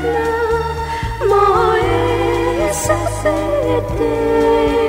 燃えさせて